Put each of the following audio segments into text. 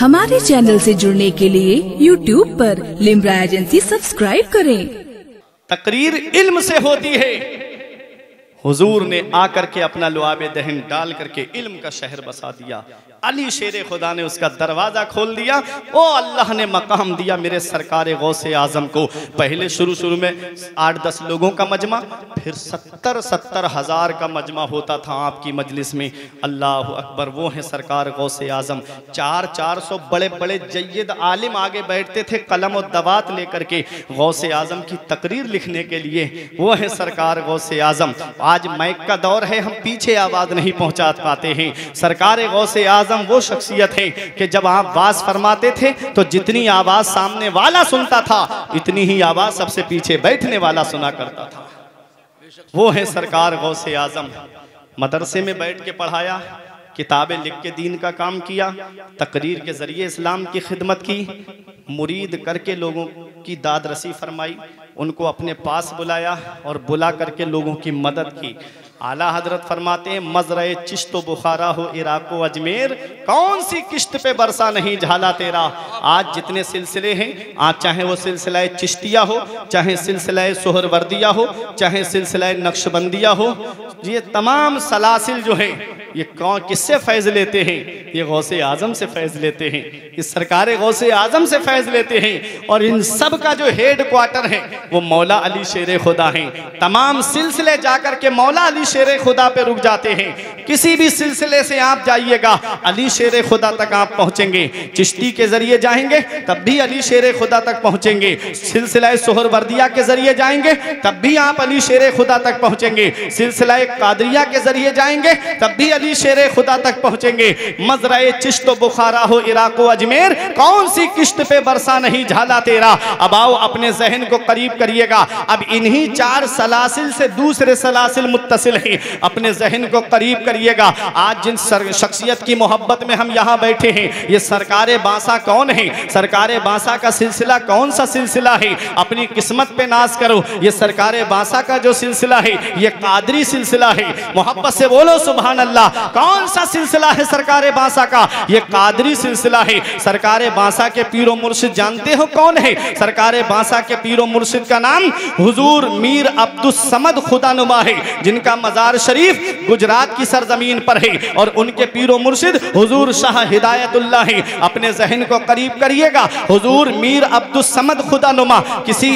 हमारे चैनल से जुड़ने के लिए यूट्यूब पर लिमरा एजेंसी सब्सक्राइब करें। तकरीर इल्म से होती है। हुजूर ने आकर के अपना लुआबे दहन डाल करके इल्म का शहर बसा दिया। अली शेर खुदा ने उसका दरवाज़ा खोल दिया। ओ अल्लाह ने मकाम दिया मेरे सरकार गौस आज़म को। पहले शुरू शुरू में आठ दस लोगों का मजमा, फिर सत्तर सत्तर हज़ार का मजमा होता था आपकी मजलिस में। अल्लाह अकबर, वो हैं सरकार गौस आज़म। चार चार सौ बड़े बड़े जयद आलिम आगे बैठते थे कलम और दवात लेकर के गौस आज़म की तकरीर लिखने के लिए। वो हैं सरकार गौस आज़म। आज मैक का दौर है, हम पीछे आवाज़ नहीं पहुँचा पाते हैं। सरकार गौस आज़म आज़म वो शख्सियत है कि जब आप बास फरमाते थे तो जितनी आवाज़ सामने वाला सुनता था, इतनी ही आवाज़ सबसे पीछे बैठने वाला सुना करता था। वो है सरकार गौसे आज़म। मदरसे में बैठ के पढ़ाया, किताबें लिख के दीन का काम किया, तकरीर के ज़रिए इस्लाम की खिदमत की, मुरीद करके लोगों की दाद रसी फरमाई, उनको अपने पास बुलाया और बुला करके लोगों की मदद की। आला हज़रत फरमाते हैं मजर चिश्त बुखारा हो इराको अजमेर, कौन सी किश्त पे बरसा नहीं झाला तेरा? आज जितने सिलसिले हैं, आज चाहे वो सिलसिला चिश्तिया हो, चाहे सिलसिला सोहरवर्दिया हो, चाहे सिलसिला नक्शबंदिया हो, ये तमाम सलासिल जो हैं ये कौन किससे फैज़ लेते हैं? ये गौसे आज़म से फैज़ लेते हैं। इस सरकार गौसे आज़म से फैज़ लेते हैं। और इन सब का जो हेड क्वार्टर है, वो मौला अली शेर खुदा हैं। तमाम सिलसिले जाकर के मौला अली शेर खुदा पे रुक जाते हैं। किसी भी सिलसिले से आप जाइएगा, अली शेर खुदा तक आप पहुँचेंगे। चिश्ती के ज़रिए जाएँगे, तब भी अली शेर खुदा तक पहुँचेंगे। सिलसिला सोहरवर्दिया के ज़रिए जाएँगे, तब भी आप अली शेर खुदा तक पहुँचेंगे। सिलसिला कादरिया के ज़रिए जाएँगे, तब भी अली शेर खुदा तक पहुँचेंगे। मजरा चिश्त बुखारा हो इराको अजमेर, कौन सी किश्त पे बरसा नहीं झाला तेरा? अब आओ अपने जहन को करीब करिएगा। अब इन्हीं चार सलासिल से दूसरे सलासिल मुतसिल हैं। अपने जहन को करीब करिएगा। आज जिन शख्सियत की मोहब्बत में हम यहाँ बैठे हैं, ये सरकार बांसा कौन है? सरकार बांसा का सिलसिला कौन सा सिलसिला है? अपनी किस्मत पे नाज करो। ये सरकार बांसा का जो सिलसिला है, ये कादरी सिलसिला है। मोहब्बत से बोलो सुबह अल्लाह। कौन सा सिलसिला है सरकार बांसा का? ये कादरी सिलसिला है। सरकार बांसा के पीरो मुर्शिद जानते हो कौन है? सरकार बांसा के पीरो मुर्शिद का नाम हुजूर मीर अब्दुल समद खुदा नुमा है, जिनका मजार शरीफ गुजरात की सरजमीन पर है। और उनके पीरो मुर्शिद हुजूर शाह हिदायतुल्लाह है। अपने जहन को करीब करिएगा। हुजूर मीर अब्दुल समद खुदा नुमा किसी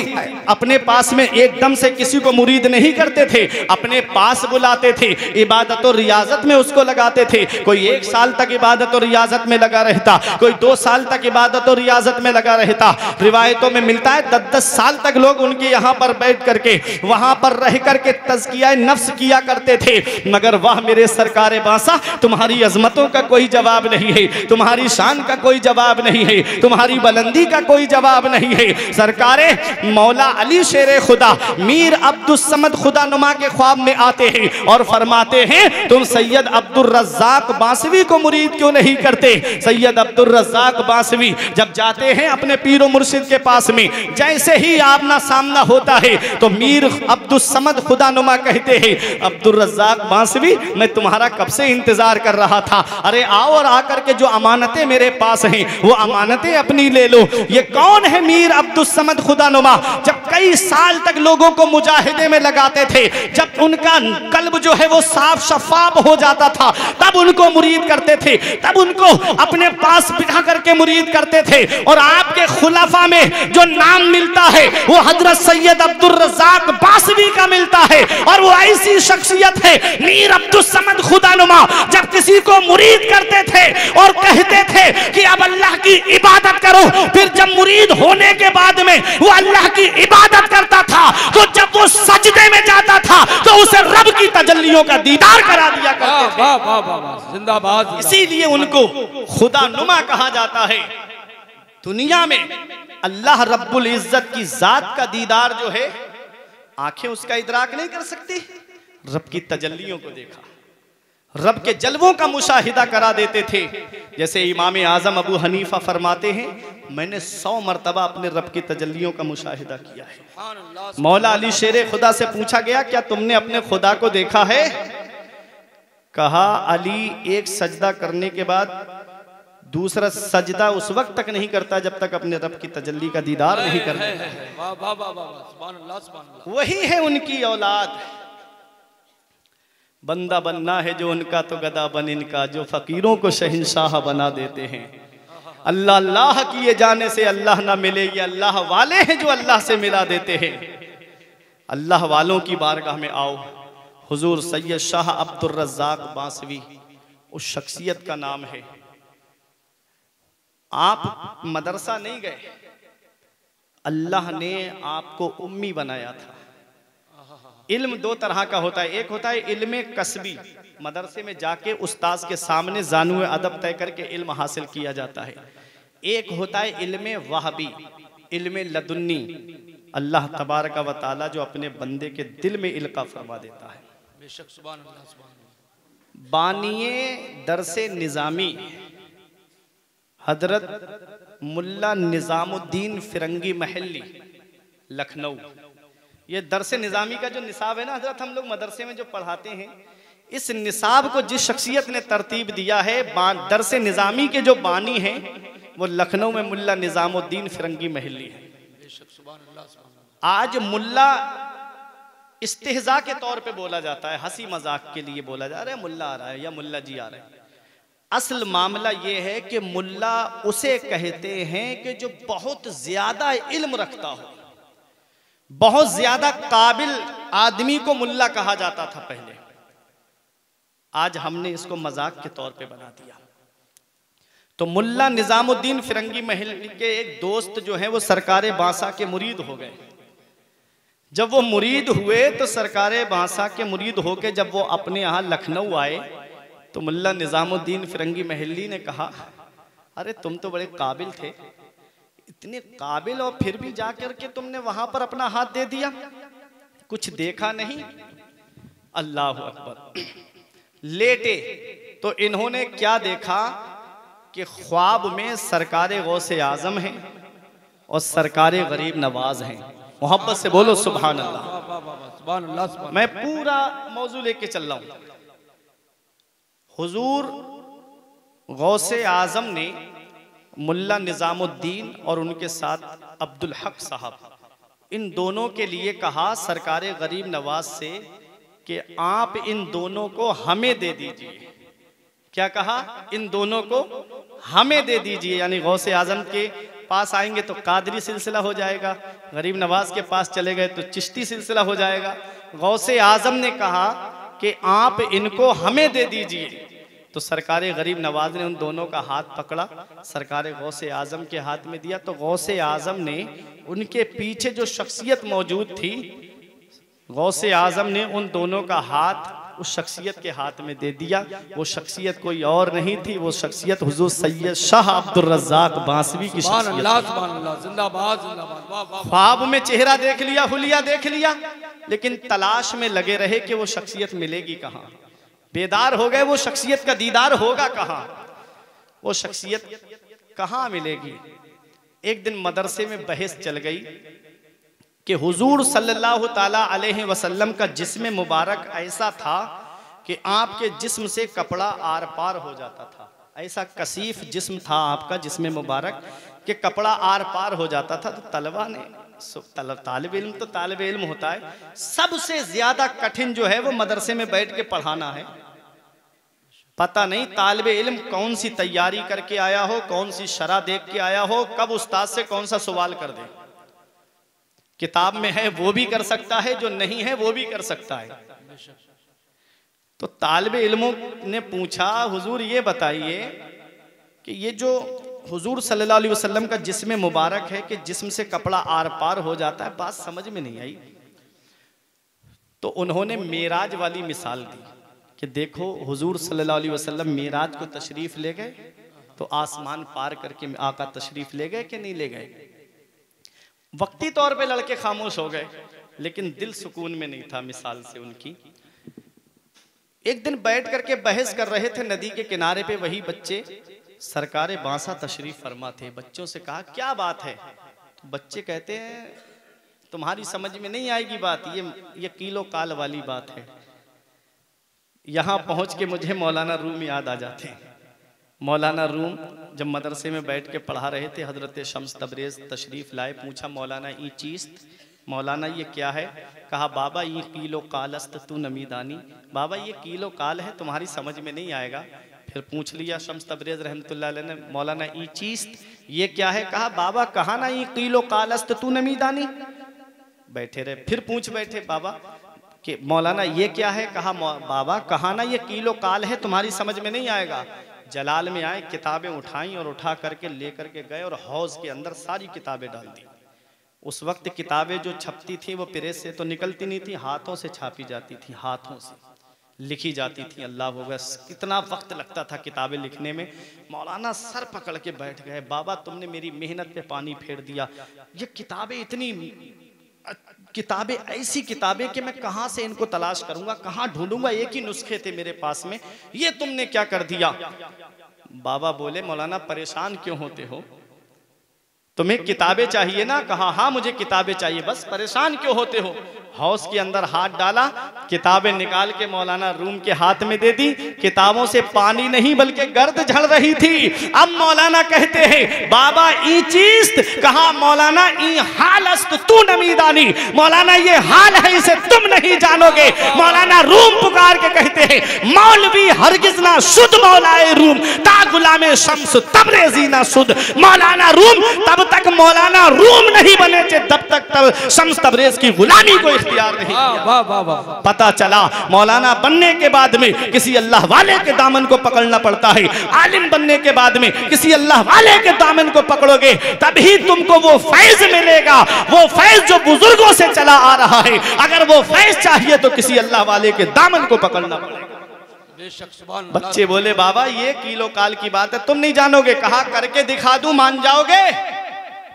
अपने पास में एकदम से किसी को मुरीद नहीं करते थे। अपने पास बुलाते थे। इबादत और रियाजत में उसको लगाते थे। कोई एक साल तक इबादत और रियाजत में लगा रहता। कोई दो साल तक इबादत और रियाजत में लगा रहता। रिवायतों में मिलता है, दस दस साल तक लोग उनके यहाँ पर बैठ करके, वहाँ पर रह करके तजकिया नफ्स किया करते थे। मगर वह मेरे सरकार बासा, तुम्हारी अजमतों का कोई जवाब नहीं है। तुम्हारी शान का कोई जवाब नहीं है। तुम्हारी बुलंदी का कोई जवाब नहीं है। सरकारे, मौला अली शेर खुदा, मीर अब्दुल समद खुदा नुमा के ख्वाब में आते हैं और फरमाते हैं, तुम सैयद अब्दुल रज्जाक बांसवी को मुरीद क्यों नहीं करते? सैयद अब्दुल रज्जाक बांसवी जब जाते हैं अपने पीरो मुर्शिद के पास में, जैसे ही आपना सामना होता है तो मीर अब्दुल समद खुदा नुमा कहते हैं अब्दुल रज्जाक बांसवी, मैं तुम्हारा कब से इंतज़ार कर रहा था? अरे आओ और आकर के जो अमानतें मेरे पास हैं, वो अमानतें अपनी ले लो। ये कौन है मीर अब्दुल समद खुदा नुमा जब कई साल तक लोगों को मुजाहिदे में लगाते थे, जब उनका कल्ब जो है वो साफ़ शफाफ हो जाता था। तब उनको मुरीद करते थे। तब उनको अपने पास बिठा करके मुरीद करते थे। और आपके खुलाफा में जो नाम मिलता है, वो हज़रत सैयद अब्दुल रजाक बासवी का मिलता है। और वो ऐसी शख्सियत है, मीर अब्दुल समद खुदा नुमा जब किसी को मुरीद करते थे और कहते थे कि अब अल्लाह की इबादत करो, फिर जब मुरीद होने के बाद में वो अल्लाह की इबादत करता था तो जब वो सजदे में जाता था तो उसे रब की तजल्लियों का दीदार करा दिया करते थे। जिंदाबाद इसीलिए उनको खुदा नुमा कहा जाता है। दुनिया में अल्लाह रब्बुल इज़्ज़त की जात का दीदार जो है आँखें उसका इतराक नहीं कर सकती रब की तजल्लियों को देखा। रब के जलवों का मुशाहिदा करा देते थे। जैसे इमाम आज़म अबू हनीफा फरमाते हैं मैंने सौ मरतबा अपने रब की तजलियों का मुशाहिदा किया है। मौला अली शेर खुदा से पूछा गया क्या तुमने अपने खुदा को देखा है? कहा अली एक सजदा करने के बाद दूसरा सजदा उस वक्त तक नहीं करता जब तक अपने रब की तजल्ली का दीदार नहीं कर लेता। वाह वाह वाह वाह वाह सुभान अल्लाह सुभान अल्लाह वही है उनकी औलाद। बंदा बनना है जो उनका तो गदा बन इनका, जो फकीरों को शहनशाह बना देते हैं। अल्लाह अल्लाह किए जाने से अल्लाह ना मिले, ये अल्लाह वाले हैं जो अल्लाह से मिला देते हैं। अल्लाह वालों की बारगाह में आओ। हुजूर सैयद शाह अब्दुल रज्जाक बांसवी, उस शख्सियत का नाम है। आप मदरसा नहीं गए। अल्लाह ने आपको उम्मी बनाया था। इल्म दो तरह का होता है। एक होता है इल्म कसबी। मदरसे में जाके उस्ताद के सामने जानू अदब तय करके इल्म हासिल किया जाता है। एक होता है इल्म वहबी इल्म लदुन्नी। अल्लाह तबारक व ताला जो अपने बंदे के दिल में इल्का फरमा देता है। बानिए दरस निज़ामी। हज़रत मुल्ला निज़ामुद्दीन फिरंगी महली लखनऊ। ये दरस निज़ामी का जो निसाब है ना हज़रत हम लोग मदरसे में जो पढ़ाते हैं इस निसाब को जिस शख्सियत ने तरतीब दिया है दरस निज़ामी के जो बानी हैं वो लखनऊ में मुल्ला निज़ामुद्दीन फिरंगी महली है। आज मुल्ला इस्तेजा के तौर पे बोला जाता है हँसी मज़ाक के लिए बोला जा रहा है मुल्ला आ रहा है या मुल्ला जी आ रहे हैं। असल मामला ये है कि मुल्ला उसे कहते हैं कि जो बहुत ज़्यादा इल्म रखता हो। बहुत ज़्यादा काबिल आदमी को मुल्ला कहा जाता था पहले। आज हमने इसको मज़ाक के तौर पे बना दिया। तो मुल्ला निजामुद्दीन फिरंगी महल के एक दोस्त जो है, वो सरकार बांसा के मुरीद हो गए। जब वो मुरीद हुए तो सरकार बांसा के मुरीद होके जब वो अपने यहाँ लखनऊ आए तो मुल्ला निजामुद्दीन फिरंगी महली ने कहा, अरे तुम तो बड़े काबिल थे। इतने काबिल और फिर भी जाकर के तुमने वहाँ पर अपना हाथ दे दिया। कुछ देखा नहीं? अल्लाह अकबर। लेटे तो इन्होंने क्या देखा? कि ख्वाब में सरकार गौसे आज़म हैं और सरकार गरीब नवाज़ हैं। मोहब्बत से बोलो सुबह अल्लाह मैं पूरा मौजू लेके चल रहा हूँ। हुजूर गौसे आज़म ने मुल्ला निजामुद्दीन और उनके साथ अब्दुल हक साहब। इन दोनों के लिए कहा सरकार गरीब नवाज़ से कि आप इन दोनों को हमें दे दीजिए। क्या कहा? इन दोनों को हमें दे दीजिए। यानी गौसे आज़म के पास आएँगे तो कादरी सिलसिला हो जाएगा। गरीब नवाज़ के पास चले गए तो चिश्ती सिलसिला हो जाएगा। गौसे आज़म ने कहा कि आप इनको हमें दे दीजिए। तो सरकार गरीब नवाज़ ने उन दोनों का हाथ पकड़ा। सरकार गौसे आज़म के हाथ में दिया। तो गौसे आज़म ने उनके पीछे जो शख्सियत मौजूद थी गौसे आज़म ने उन दोनों का हाथ उस शख्सियत के हाथ में दे दिया। वो शख्सियत कोई और नहीं थी वो शख्सियत हुजूर सैयद शाह अब्दुल रज्जाक बांसवी की ख्वाब में चेहरा देख लिया हुलिया देख लिया लेकिन तलाश में लगे रहे कि वो शख्सियत मिलेगी कहाँ। बेदार हो गए, वो शख्सियत का दीदार होगा कहाँ? वो शख्सियत कहाँ मिलेगी? एक दिन मदरसे में बहस चल गई कि हुजूर सल्लल्लाहु ताला अलैहि वसल्लम का जिस्म मुबारक ऐसा था कि आपके जिस्म से कपड़ा आर पार हो जाता था। ऐसा कसीफ जिस्म था आपका जिस्म मुबारक कि कपड़ा आर पार हो जाता था तो तलबा ने तालब इल्म तो तालब इल्म होता है। सबसे ज़्यादा कठिन जो है वो मदरसे में बैठ के पढ़ाना है। पता नहीं तालब इल्म कौन सी तैयारी करके आया हो, कौन सी शरा देख के आया हो, कब उस्ताद से कौन सा सवाल कर दे। किताब में है, वो भी कर सकता है, जो नहीं है, वो भी कर सकता है। तो तालब इल्मों ने पूछा, हुजूर, ये बताइए कि ये जो हुजूर सल्लल्लाहु अलैहि वसल्लम का जिसम मुबारक है कि जिसम से कपड़ा आर पार हो जाता है, बात समझ में नहीं आई। तो उन्होंने मेराज वाली मिसाल दी। कि देखो, हुजूर सल्लल्लाहु अलैहि वसल्लम मेराज को तशरीफ़ ले गए तो आसमान पार करके आका तशरीफ़ ले गए कि नहीं ले गए? वक्ती तौर पे लड़के खामोश हो गए, लेकिन दिल सुकून में नहीं था मिसाल से उनकी। एक दिन बैठ करके बहस कर रहे थे नदी के किनारे पे, वही बच्चे सरकार बांसा तशरीफ़ फरमा थे। बच्चों से कहा, क्या बात है? तो बच्चे कहते हैं, तुम्हारी समझ में नहीं आएगी बात, ये ये किलो काल वाली बात है। यहाँ पहुँच के मुझे मौलाना रूम याद आ जाते हैं। मौलाना रूम जब मदरसे में बैठ के पढ़ा रहे थे, हज़रत शम्स तबरेज तशरीफ़ लाए, पूछा, मौलाना ई चीज़, मौलाना, ये क्या है? कहा, बाबा, ये कीलो कालस्त तू नमीदानी। बाबा, ये कीलो काल है, तुम्हारी समझ में नहीं आएगा। फिर पूछ लिया शम्स तबरेज अलैह ने, मौलाना ई चीज़, ये क्या है? कहा, बाबा, कहा ना, ये कीलो कालस्त तू नमीदानी? बैठे रहे। फिर पूछ बैठे, बाबा कि मौलाना ये क्या है? कहा बाबा, कहा ना ये कीलो काल है, तुम्हारी समझ में नहीं आएगा। जलाल में आए, किताबें उठाई और उठा करके लेकर के गए और हौज के अंदर सारी किताबें डाल दी। उस वक्त किताबें जो छपती थी, वो प्रेस से तो निकलती नहीं थी, हाथों से छापी जाती थी, हाथों से। लिखी जाती थी, अल्लाह हो गया कितना वक्त लगता था किताबें लिखने में। मौलाना सर पकड़ के बैठ गए, बाबा, तुमने मेरी मेहनत पे पानी फेर दिया। ये किताबें इतनी किताबें, ऐसी किताबें कि मैं कहाँ से इनको तलाश करूँगा, कहाँ ढूंढूँगा, एक ही नुस्खे थे मेरे पास में। ये तुमने क्या कर दिया? बाबा बोले, मौलाना, परेशान क्यों होते हो? तुम्हें किताबें चाहिए ना? कहा हाँ मुझे किताबें चाहिए, बस परेशान क्यों होते हो? हाउस के अंदर हाथ डाला, किताबें निकाल के मौलाना रूम के हाथ में दे दी। किताबों से पानी नहीं, बल्कि गर्द झड़ रही थी। अब मौलाना कहते हैं, बाबा, ई चीज़ कहा, मौलाना, ई हालस्त तू नमीदानी। मौलाना, ये हाल है, इसे तुम नहीं जानोगे। मौलाना रूम पुकार के कहते हैं, मौलवी हरगिज ना शुद्ध मौलाए रूम। ता गुलामे शम्स तब तबरेजी ना शुद्ध। मौलाना रूम, तब तक मौलाना रूम नहीं बने थे। तब तक तब शम्स तबरेज की गुलामी को इख्तियार नहीं किया। पता चला मौलाना बनने के बाद में किसी अल्लाह वाले के दामन को पकड़ना पड़ता है। आलिम बनने के बाद में किसी अल्लाह वाले के दामन को पकड़ोगे तभी तुमको वो फैज मिलेगा। वो फैज जो बुज़ुर्गों से चला आ रहा है अगर वो फैज चाहिए तो किसी अल्लाह वाले के दामन को पकड़ना पड़ेगा। बच्चे बोले बाबा ये किलो काल की बात है तुम नहीं जानोगे कहा करके दिखा दू मान जाओगे?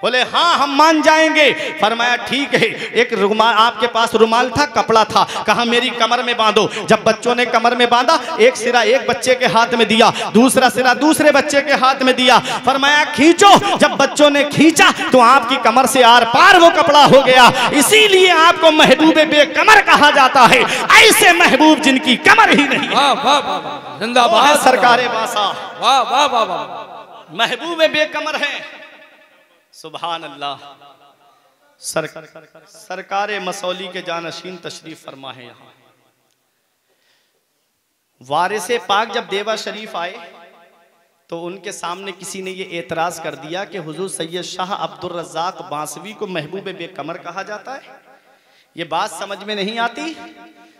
बोले हाँ हम मान जाएँगे। फरमाया ठीक है। एक रुमाल आपके पास रुमाल था कपड़ा था। कहा मेरी कमर में बांधो। जब बच्चों ने कमर में बांधा एक सिरा एक बच्चे के हाथ में दिया दूसरा सिरा दूसरे बच्चे के हाथ में दिया। फरमाया खींचो। जब बच्चों ने खींचा तो आपकी कमर से आर पार वो कपड़ा हो गया। इसीलिए आपको महबूब बेकमर कहा जाता है। ऐसे महबूब जिनकी कमर ही नहीं जिंदाबाद। सरकारे बासा। वाह वाह वाह वाह। महबूब बेकमर है। सुबहान अल्लाह सर, सरकार मसौली के जानशीन तशरीफ़ फरमा है यहाँ। वारिस पाक जब देवा शरीफ आए तो उनके सामने किसी ने ये एतराज़ कर दिया कि हुजूर सैयद शाह अब्दुल रज्जाक बांसवी को महबूब बेकमर कहा जाता है। ये बात समझ में नहीं आती?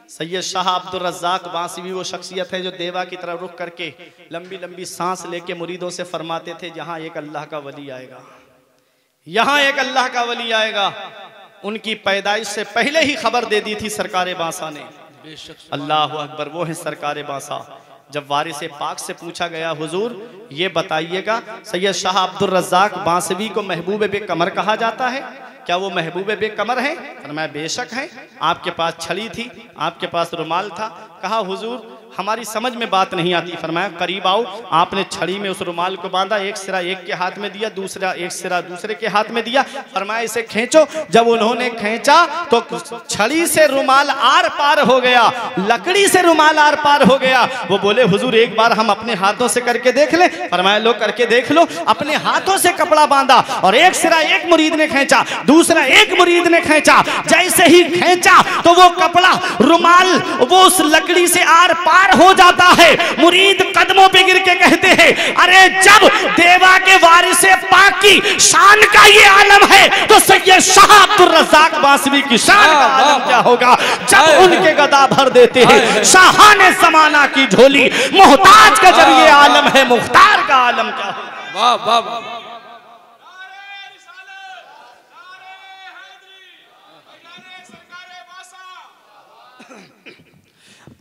सैयद शाह अब्दुल रज़ाक बांसवी वो शख्सियत है जो देवा की तरफ़ रुख करके लंबी लंबी सांस लेके मुरीदों से फरमाते थे जहाँ एक अल्लाह का वली आएगा। यहाँ एक अल्लाह का वली आएगा। उनकी पैदाइश से पहले ही खबर दे दी थी सरकार बांसा ने। अल्लाह अकबर, वो है सरकार बांसा। जब वारिस पाक से पूछा गया, हुजूर, ये बताइएगा, सैयद शाह अब्दुल रज्जाक बांसवी को महबूब बे कमर कहा जाता है? क्या वो महबूब बे कमर है? फरमाया बेशक है। आपके पास छड़ी थी, आपके पास रुमाल था। कहा, हुजूर हमारी समझ में बात नहीं आती। फरमाया, करीब आओ, आपने छड़ी में उस रुमाल को बांधा, एक सिरा एक के हाथ में दिया, दूसरा एक सिरा दूसरे के हाथ में दिया। फरमाया, इसे खींचो। जब उन्होंने खींचा तो छड़ी से रुमाल आर पार हो गया, लकड़ी से रुमाल आर पार हो गया। वो बोले, हुजूर, एक बार हम अपने हाथों से करके देख ले। फरमाया, लो, करके देख लो। अपने हाथों से कपड़ा बांधा और एक सिरा एक मुरीद ने खींचा, दूसरा एक मुरीद ने खींचा। जैसे ही खींचा तो वो कपड़ा, रुमाल, वो उस लकड़ी से आर पार हो जाता है। मुरीद कदमों पे गिर के कहते हैं अरे जब देवा के वारिस पाक की शान का ये आलम है तो सैयद शाह अब्दुल रज्जाक बासवी की शान का आलम क्या होगा? जब उनके गदा भर देते हैं शाहान जमाना की झोली मोहताज का जब ये आलम है मुख्तार का आलम क्या होगा? वाह वाह।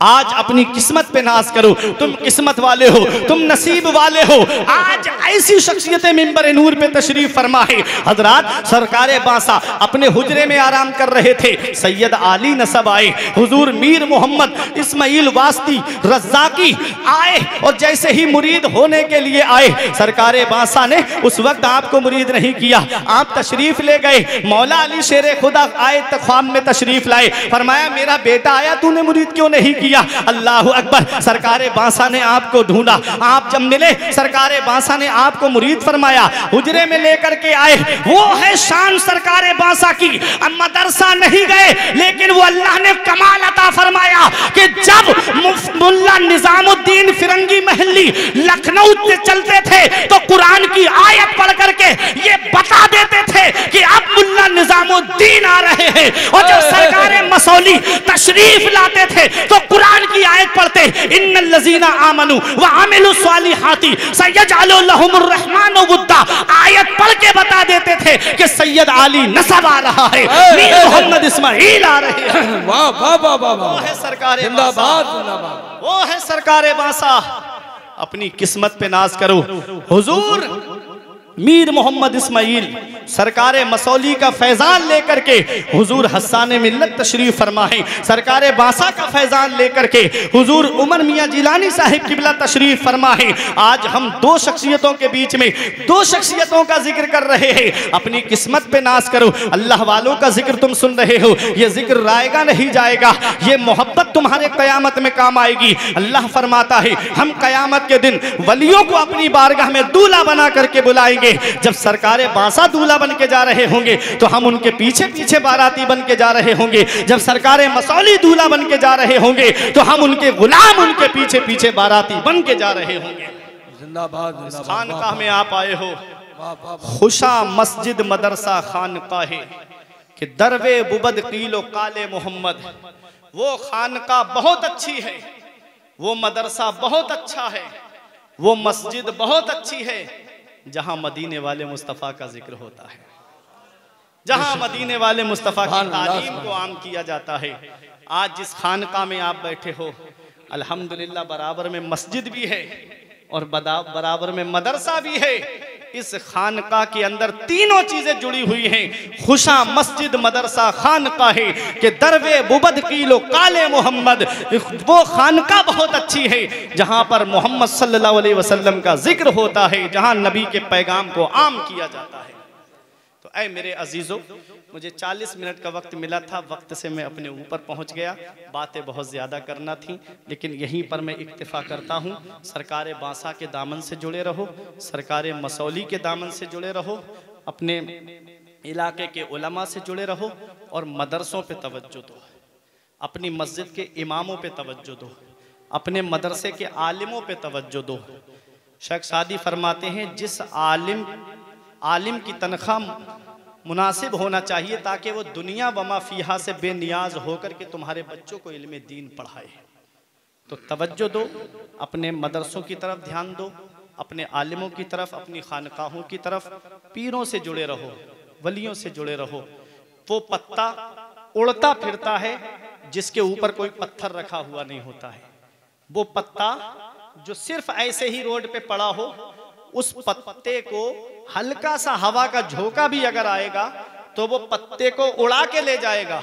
आज अपनी किस्मत पे नाज करो। तुम किस्मत वाले हो, तुम नसीब वाले हो। आज ऐसी शख्सियतें मिंबर नूर पे तशरीफ़ फरमा है हजरात, सरकार बासा अपने हुजरे में आराम कर रहे थे। सैयद आली नसब आए। हुजूर मीर मोहम्मद इस्माइल वास्ती रज्जाकी आए और जैसे ही मुरीद होने के लिए आए। सरकार बासा ने उस वक्त आपको मुरीद नहीं किया। आप तशरीफ़ ले गए। मौला अली शेर खुदा आए ख्वाब में तशरीफ़ लाए। फरमाया, मेरा बेटा आया, तूने मुरीद क्यों नहीं किया किया। अल्लाह अकबर, सरकार बांसा ने आपको ढूंढा। आप जब मिले, सरकार बांसा ने आपको मुरीद फरमाया। हुजरे में लेकर के आए। वो है शान सरकार बांसा की। मदरसा नहीं गए, लेकिन वो अल्लाह ने कमाल अता फरमाया कि जब मुल्ला निजामुद्दीन फिरंगी महली लखनऊ से चलते थे तो कुरान की आयत पढ़ करके ये बता देते थे कि अब मुल्ला निजामुद्दीन आ रहे हैं। और जब सरकार मसौली तशरीफ़ लाते थे तो कुरान की आयत पढ़ते इन लजीना आमनु व आमिलु रहमानु वुद्दा आयत पढ़ के बता देते थे कि सैयद अली नसब आ रहा है मोहम्मद इस्माइल आ रहे हैं। वाह वाह वाह वाह वो है सरकार वो है सरकार बासा अपनी किस्मत पे नाज करो। हुजूर मीर मोहम्मद इस्माइल, सरकार मसौली का फैजान लेकर के हुजूर हसान मिल्लत तशरीफ़ फरमाए। सरकार बासा का फैजान लेकर के हुजूर उमर मियाँ जिलानी साहिब किबला तशरीफ़ फरमाए। आज हम दो शख्सियतों के बीच में दो शख्सियतों का ज़िक्र कर रहे हैं। अपनी किस्मत पे नाज करो। अल्लाह वालों का ज़िक्र तुम सुन रहे हो। ये ज़िक्र रायगा नहीं जाएगा। ये मोहब्बत तुम्हारे कयामत में काम आएगी। अल्लाह फरमाता है, हम कयामत के दिन वलियों को अपनी बारगाह में दूल्हा बना करके बुलाएँगे। जब सरकार बांसा दूल्हा बन के जा रहे होंगे तो हम उनके पीछे पीछे बाराती बन के जा रहे होंगे। जब सरकार मसौली दूल्हा बन के जा रहे होंगे तो हम उनके गुलाम उनके पीछे पीछे बाराती बन के जा रहे होंगे। जिंदाबाद खानकाह में आप आए हो। खुशा मस्जिद मदरसा खानकाहे कि दरवे बुबद कीलो काले मोहम्मद। वो खानका बहुत अच्छी है। वो मदरसा बहुत अच्छा है। वो मस्जिद बहुत अच्छी है। जहाँ मदीने वाले मुस्तफ़ा का ज़िक्र होता है। जहाँ मदीने वाले मुस्तफ़ा की तालीम को आम किया जाता है। आज जिस खानका में आप बैठे हो अल्हम्दुलिल्लाह बराबर में मस्जिद भी है और बराबर में मदरसा भी है। इस खानका के अंदर तीनों चीज़ें जुड़ी हुई हैं। खुशा मस्जिद, मदरसा खानका है कि दरवे बुबद कीलो काले मोहम्मद। वो खानका बहुत अच्छी है, जहाँ पर मोहम्मद सल्लल्लाहु अलैहि वसल्लम का ज़िक्र होता है, जहाँ नबी के पैगाम को आम किया जाता है। ऐ मेरे अजीज़ों, मुझे 40 मिनट का वक्त मिला था, वक्त से मैं अपने ऊपर पहुँच गया। बातें बहुत ज़्यादा करना थी, लेकिन यहीं पर मैं इक्तफा करता हूँ, सरकार बांसा के दामन से जुड़े रहो, सरकार मसौली के दामन से जुड़े रहो, अपने इलाके के उलमा से जुड़े रहो और मदरसों पे तवज्जो दो, अपनी मस्जिद के इमामों पे तवज्जो दो, अपने मदरसे के आलिमों पे तवज्जो दो। शेख सादी फरमाते हैं, जिस आलिम आलिम की तनख्वाह मुनासिब होना चाहिए ताकि वो दुनिया वमा फीहा से बेनियाज होकर के तुम्हारे बच्चों को इल्म दीन पढ़ाए। तो तवज्जो दो, अपने मदरसों की तरफ़ ध्यान दो, अपने आलिमों की तरफ़, अपनी खानकाहों की तरफ़, पीरों से जुड़े रहो, वलियों से जुड़े रहो। वो पत्ता उड़ता फिरता है, जिसके ऊपर कोई पत्थर रखा हुआ नहीं होता है। वो पत्ता जो सिर्फ़ ऐसे ही रोड पे पड़ा हो उस पत्ते को हल्का सा हवा का झोंका भी अगर आएगा तो वो पत्ते को उड़ा के ले जाएगा।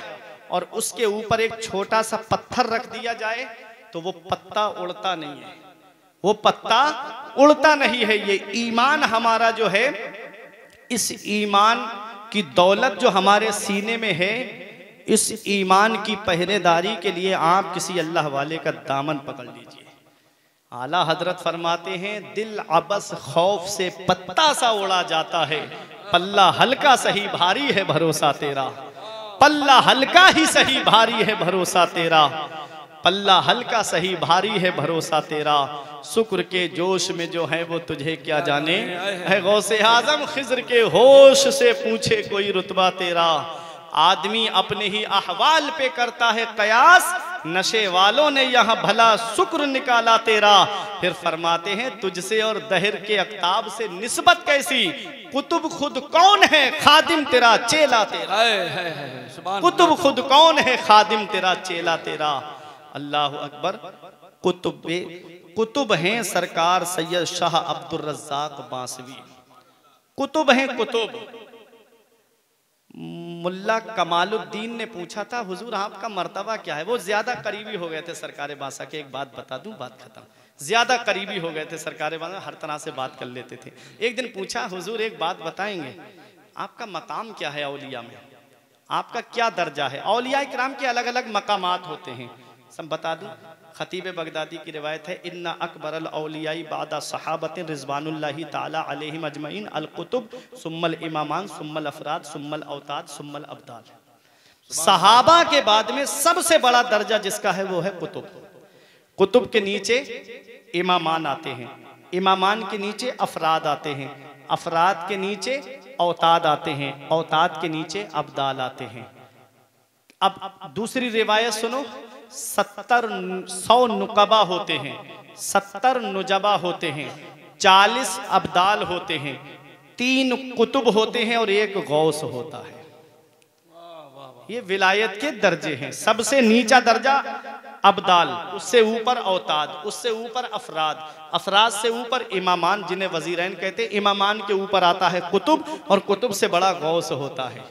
और उसके ऊपर एक छोटा सा पत्थर रख दिया जाए तो वो पत्ता उड़ता नहीं है। वो पत्ता उड़ता नहीं है। ये ईमान हमारा जो है, इस ईमान की दौलत जो हमारे सीने में है, इस ईमान की पहरेदारी के लिए आप किसी अल्लाह वाले का दामन पकड़ लीजिए। आला हज़रत फरमाते हैं, दिल अबस खौफ से पत्ता सा उड़ा जाता है। पल्ला हल्का सही भारी है भरोसा तेरा। पल्ला हल्का ही सही भारी है भरोसा तेरा। पल्ला हल्का सही भारी है भरोसा तेरा। शुक्र के जोश में जो है वो तुझे क्या जाने? है गौसे आज़म, खिजर के होश से पूछे कोई रुतबा तेरा। आदमी अपने ही अहवाल पे करता है कयास नशे वालों ने यहाँ भला शुक्र निकाला तेरा। फिर फरमाते हैं तुझसे और दहर के अक्ताब से निस्बत कैसी? कुतुब खुद कौन है? खादिम तेरा चेला तेरा। कुतुब खुद कौन है? खादिम तेरा चेला तेरा। अल्लाह अकबर कुतुब कुतुब हैं सरकार सैयद शाह अब्दुल रज्जाक बांसवी। कुतुब हैं कुतुब। मुल्ला कमालुद्दीन ने पूछा था, हुजूर, आपका मर्तबा क्या है? वो ज़्यादा करीबी हो गए थे सरकार बासा के, एक बात बता दूँ, बात खत्म। ज़्यादा करीबी हो गए थे सरकार बासा हर तरह से बात कर लेते थे। एक दिन पूछा, हुजूर, एक बात बताएँगे? आपका मकाम क्या है अलिया में? आपका क्या दर्जा है? औलिया इकराम के अलग अलग मकामात होते हैं। सब बता दूँ खतीब बगदादी की रिवायत है, इन्ना अकबर अलियाई बादा सहाबत रिजवानुल्लाहि ताला अलैहिम अजमईन, अल कुतुब सुम्मल इमामान, सुम्मल अफराद, सुम्मल अवताद सुम्मल अब्दाल. सहाबा के बाद में सबसे बड़ा दर्जा जिसका है वो है कुतुब। कुतुब के नीचे इमामान आते हैं, इमामान के नीचे अफराद आते हैं, अफराद के नीचे अवताद आते हैं अवताद के नीचे अब्दाल आते हैं। अब दूसरी रिवायत सुनो सत्तर सौ नुकबा होते हैं, सत्तर नुजबा होते हैं, चालीस अब्दाल होते हैं, तीन कुतुब होते हैं और एक गौस होता है। ये विलायत के दर्जे हैं। सबसे नीचा दर्जा अब्दाल, उससे ऊपर औताद, उससे ऊपर अफराद अफराद से ऊपर इमामान, जिन्हें वजीरैन कहते हैं। इमामान के ऊपर आता है कुतुब और कुतुब से बड़ा गौस होता है।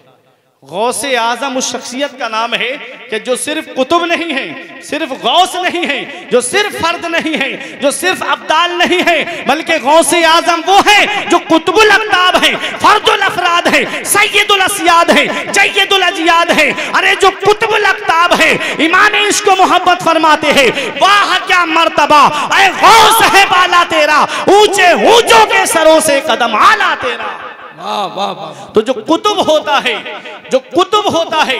गौसे आज़म उस शख्सियत का नाम है कि जो सिर्फ़ कुतुब नहीं है, सिर्फ़ गौस नहीं है, जो सिर्फ़ फर्द नहीं है, जो सिर्फ़ अब्दाल नहीं है, बल्कि गौसे आज़म वो है जो कुतुबुल अब्दाब है, फर्दुल अफराद है, सैयदुल असियाद है जैदुल अजियाद है। अरे, जो कुतुबुल अब्दाब है ईमान इसको मोहब्बत फरमाते हैं, वाह, क्या मर्तबा, अरे, गौस है बाला तेरा ऊँचे ऊंचों के सरों से कदम आला तेरा। तो जो कुतुब होता है, जो कुतुब होता है,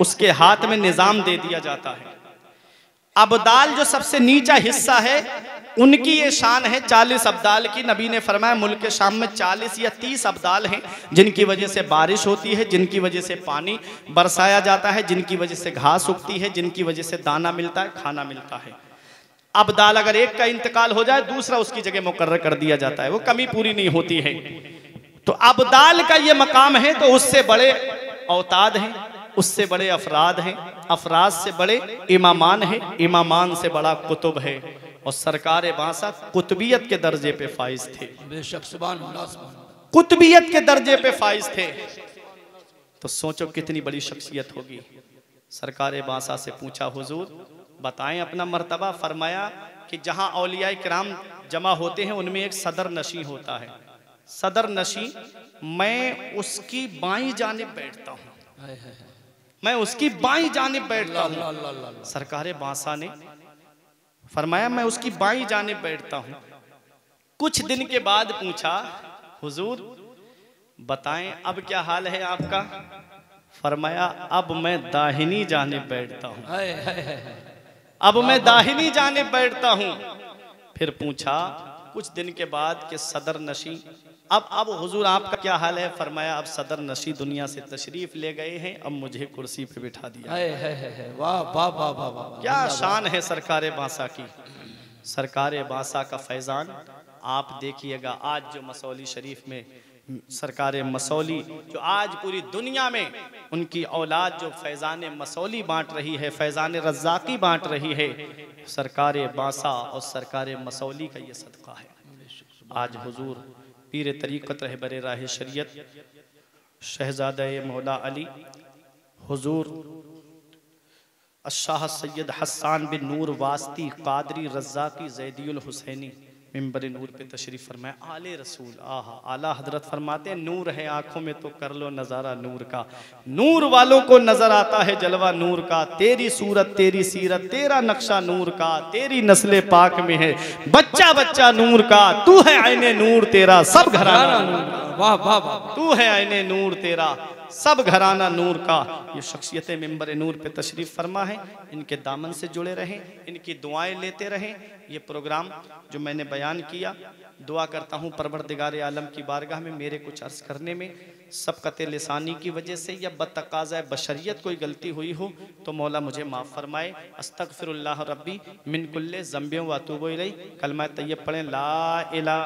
उसके हाथ में निज़ाम दे दिया जाता है। अबदाल जो सबसे नीचा हिस्सा है, उनकी ये शान है चालीस अब्दाल की। नबी ने फरमाया, मुल्क के शाम में चालीस या तीस अब्दाल हैं, जिनकी वजह से बारिश होती है, जिनकी वजह से पानी बरसाया जाता है, जिनकी वजह से घास उगती है, जिनकी वजह से दाना मिलता है, खाना मिलता है। अब्दाल अगर एक का इंतकाल हो जाए, दूसरा उसकी जगह मुकर्र कर दिया जाता है। वो कमी पूरी नहीं होती है। तो अबदाल का ये मकाम है तो उससे बड़े औताद हैं उससे बड़े अफराद हैं अफराद से बड़े इमामान हैं इमामान से बड़ा कुतुब है। और सरकार बासा कुतबियत के दर्जे पे फाइज थे। कुतबियत के दर्जे पे फाइज थे। तो सोचो कितनी बड़ी शख्सियत होगी। सरकार बासा से पूछा हुजूर बताएँ अपना मर्तबा फरमाया कि जहाँ औलिया कराम जमा होते हैं उनमें एक सदर नशी होता है। सदर नशी मैं उसकी बाई जानिब बैठता हूँ। मैं उसकी बाई जानिब बैठता हूँ। सरकार बांसा ने फरमाया मैं उसकी बाई जानिब बैठता हूँ कुछ दिन के बाद पूछा हुजूर बताएँ अब क्या हाल है आपका फरमाया अब मैं दाहिनी जानिब बैठता हूँ। अब मैं दाहिनी जानिब बैठता हूँ फिर पूछा कुछ दिन के बाद के सदर नशी अब अब हुजूर आपका क्या हाल है? फरमाया अब सदर नशी दुनिया से तशरीफ़ ले गए हैं अब मुझे कुर्सी पे बिठा दिया। हाय। वाह वाह वाह वाह वाह क्या शान है सरकार बांसा की। सरकार बांसा का फैज़ान आप देखिएगा आज जो मसौली शरीफ में सरकार मसौली जो आज पूरी दुनिया में उनकी औलाद जो फैज़ान मसौली बांट रही है फैज़ान रज्जाकी बांट रही है सरकार बासा और सरकार मसौली का ये सदका है। आज हुजूर पीर तरीक़त रहबर राह शरीत शहजाद मौला अली, हजूर अशाह सैयद हसान बिन नूर वास्ती कादरी रज़ाकी जैदी हुसैनी। मिंबर नूर पे तशरीफ़ फरमाया आले रसूल, आहा, आला हज़रत फरमाते हैं, नूर है आँखों में तो कर लो नज़ारा नूर का नूर वालों को नज़र आता है जलवा नूर का, तेरी सूरत, तेरी सीरत, तेरा नक्शा नूर का, तेरी नस्ल पाक में है, बच्चा बच्चा नूर का, तू है आईने नूर तेरा, सब घराना नूर का। वाह वाह तू है आईने नूर तेरा। सब घराना नूर का। ये शख्सियत मेंबर नूर पे तशरीफ़ फरमा है। इनके दामन से जुड़े रहें, इनकी दुआएँ लेते रहें। ये प्रोग्राम जो मैंने बयान किया, दुआ करता हूँ परवरदिगार आलम की बारगाह में मेरे कुछ अर्ज़ करने में। सबकत लसानी की वजह से या बतकाज़ा बशरीत कोई गलती हुई हो तो मौला मुझे माफ़ फरमाए। अस्तगफिरुल्लाह रब्बी, मिन कुल्ले ज़म्बियों इलैह। कलमा तैयब पढ़ें, ला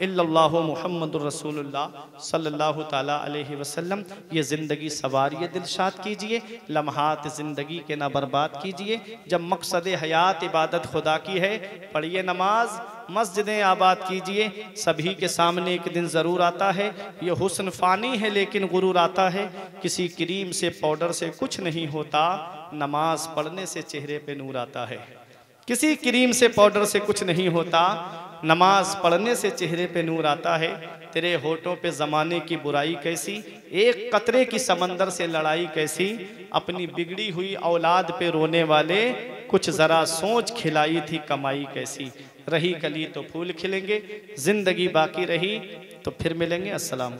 इल्लल्लाहु मुहम्मदुर रसूलुल्लाह सल्लल्लाहु ताला अलैहि वसल्लम, ये ज़िंदगी सवारी दिलशाद कीजिए, लम्हात ज़िंदगी के ना बर्बाद कीजिए। जब मकसद हयात इबादत खुदा की है, पढ़िए नमाज़, मस्जिदें आबाद कीजिए। सभी के सामने एक दिन ज़रूर आता है। ये हुस्न फ़ानी है, लेकिन गुरूर आता है। किसी क्रीम से, पाउडर से कुछ नहीं होता। नमाज़ पढ़ने से चेहरे पे नूर आता है। किसी क्रीम से पाउडर से कुछ नहीं होता। नमाज़ पढ़ने से चेहरे पे नूर आता है। तेरे होठों पे ज़माने की बुराई कैसी? एक कतरे की समंदर से लड़ाई कैसी? अपनी बिगड़ी हुई औलाद पे रोने वाले कुछ ज़रा सोच खिलाई थी कमाई कैसी? रही कली तो फूल खिलेंगे। ज़िंदगी बाकी रही तो फिर मिलेंगे। अस्सलाम।